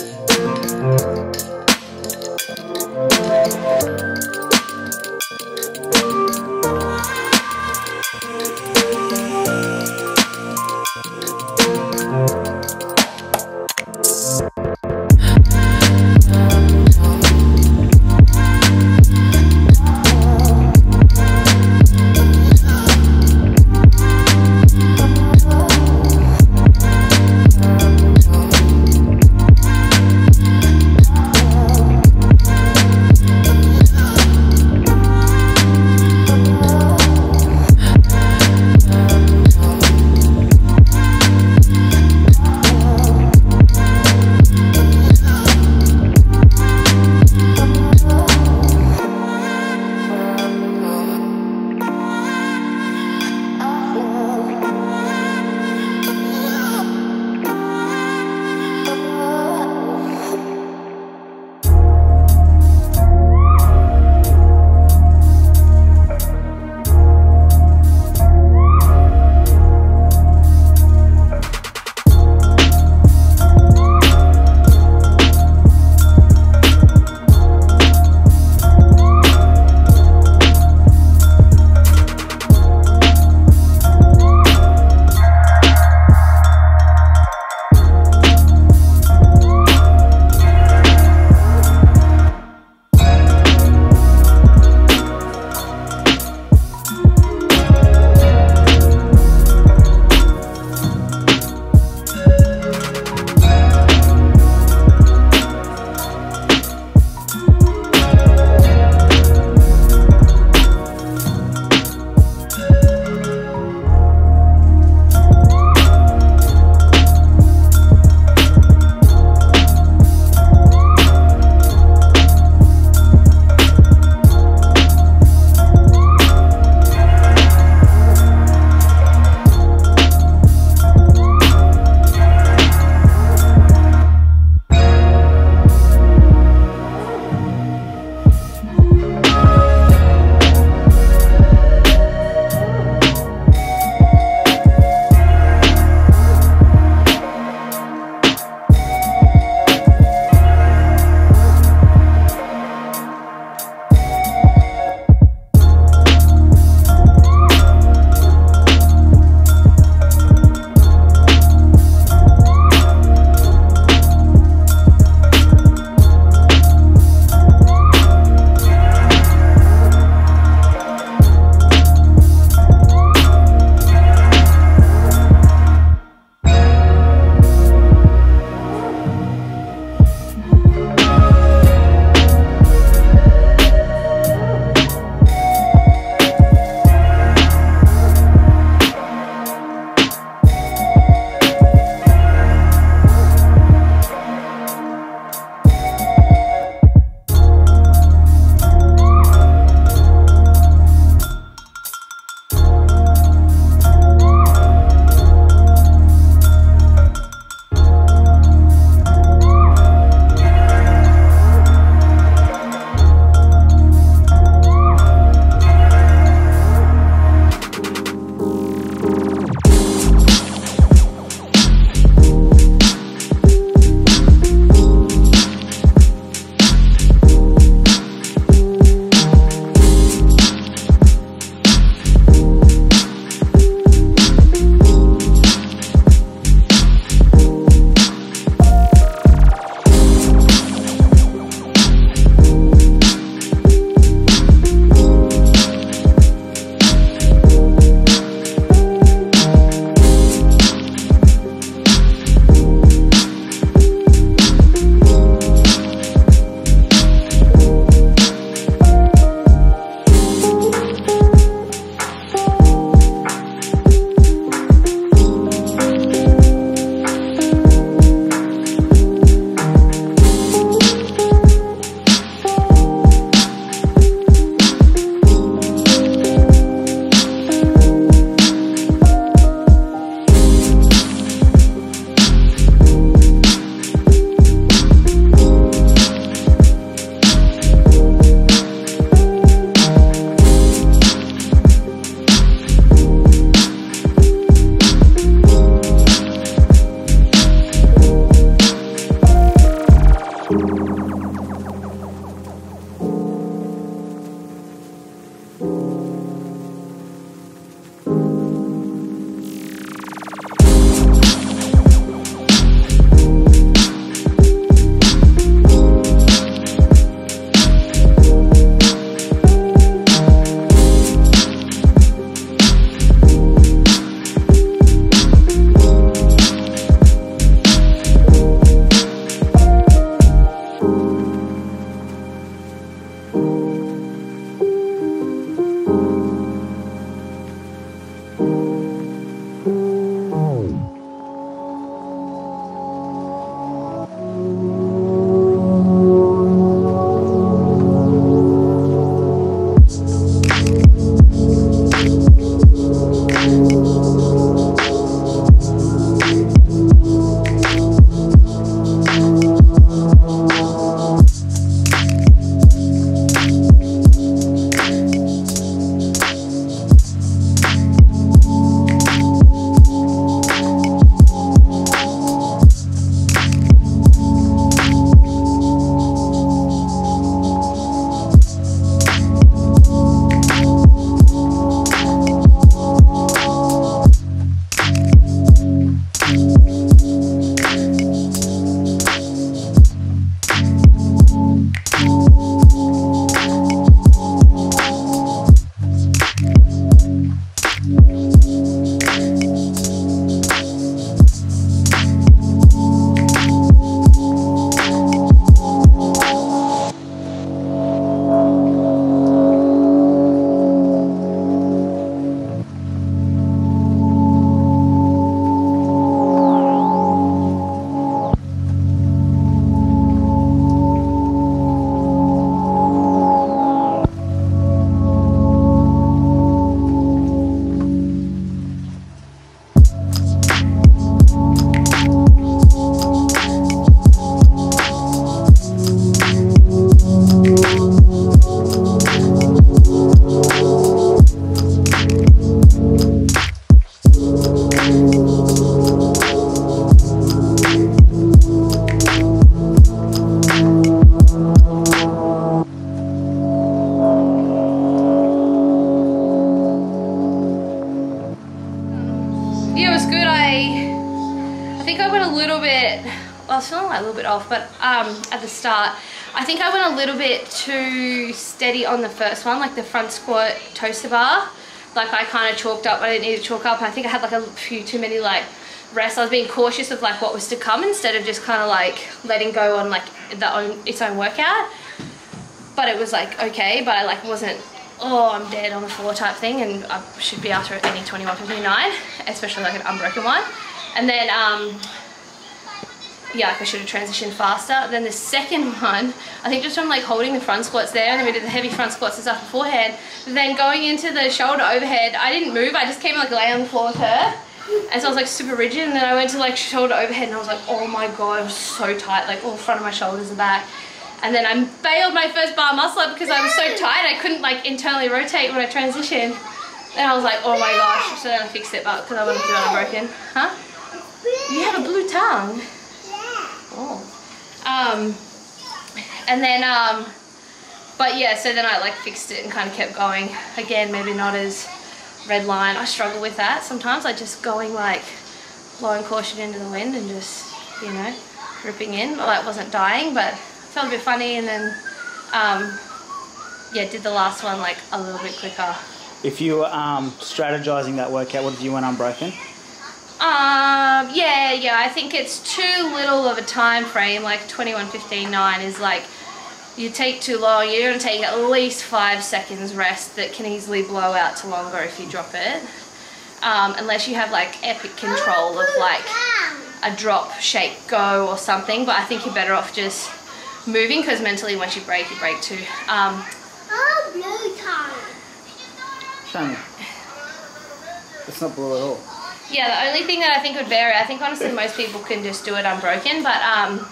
Thank you. I was feeling like a little bit off, but um, at the start, I think I went a little bit too steady on the first one, like the front squat toes to bar. Like I kind of chalked up, I didn't need to chalk up. I think I had like a few too many like rests. I was being cautious of like what was to come instead of just kind of like letting go on like the own its own workout. But it was like okay, but I like wasn't oh I'm dead on the floor type thing and I should be after any 21.59, especially like an unbroken one. And then um, yeah, like I should have transitioned faster. Then the second one, I think just from like holding the front squats there, and then we did the heavy front squats and stuff beforehand. Then going into the shoulder overhead, I didn't move. I just came like lay on the floor with her. And so I was like super rigid and then I went to like shoulder overhead and I was like, oh my god, I was so tight, like all front of my shoulders and back. And then I failed my first bar muscle up because I was so tight I couldn't like internally rotate when I transitioned. And I was like, oh my gosh. So then I fixed it but because I wanted to do it unbroken. Huh? You have a blue tongue. Um, and then, um, but yeah, so then I like fixed it and kind of kept going. Again, maybe not as red line. I struggle with that sometimes. I just going like blowing caution into the wind and just, you know, ripping in. Well, that wasn't dying, but felt a bit funny and then, um, yeah, did the last one like a little bit quicker. If you were um, strategizing that workout, what did you want unbroken? Um, yeah, yeah, I think it's too little of a time frame, like 21.15.9 is like, you take too long, you're going to take at least five seconds rest that can easily blow out to longer if you drop it. Um, unless you have like epic control of like a drop, shake, go or something, but I think you're better off just moving because mentally once you break, you break too. Um, Oh, blue tongue. Show me. It's not blue at all. Yeah, the only thing that I think would vary, I think honestly most people can just do it unbroken, but um,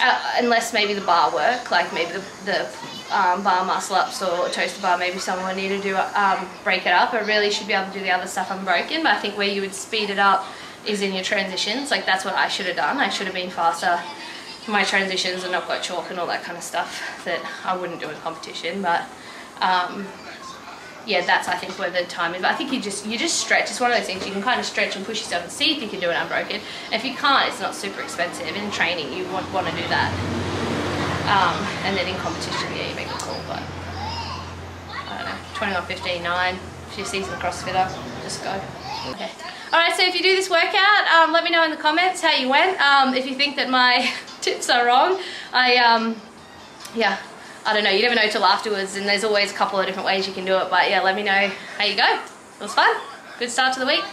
uh, unless maybe the bar work, like maybe the, the um, bar muscle ups or toes to bar, maybe someone would need to do um, break it up. I really should be able to do the other stuff unbroken, but I think where you would speed it up is in your transitions. Like that's what I should have done. I should have been faster in my transitions and not got chalk and all that kind of stuff that I wouldn't do in competition. But um, yeah, that's I think where the time is. But I think you just you just stretch. It's one of those things you can kind of stretch and push yourself and see if you can do it unbroken. If you can't, it's not super expensive. In training, you want want to do that. Um, and then in competition, yeah, you make a call. But I don't know, 21, 15, 9. If you're a seasoned CrossFitter, just go. Okay. All right. So if you do this workout, um, let me know in the comments how you went. Um, if you think that my tips are wrong, I um, yeah. I don't know, you never know till afterwards and there's always a couple of different ways you can do it, but yeah, let me know how you go. It was fun. Good start to the week.